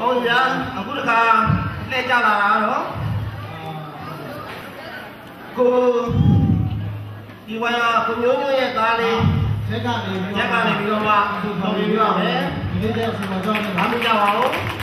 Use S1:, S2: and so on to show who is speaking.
S1: ဟုတ်ဗျာအခုတခါလှည့်ကြလာတာတော့ကိုဒီဝါကိုမျိုးမျိုးရဲ့သားလေး
S2: ရက်ကနေပြီး
S1: ရက်ကနေပြီးတော့မှပုံပြရမယ်
S2: ဒီနေ့ကျဆင်မကြောင်းနေ
S1: ဘာမှမကြပါဘူး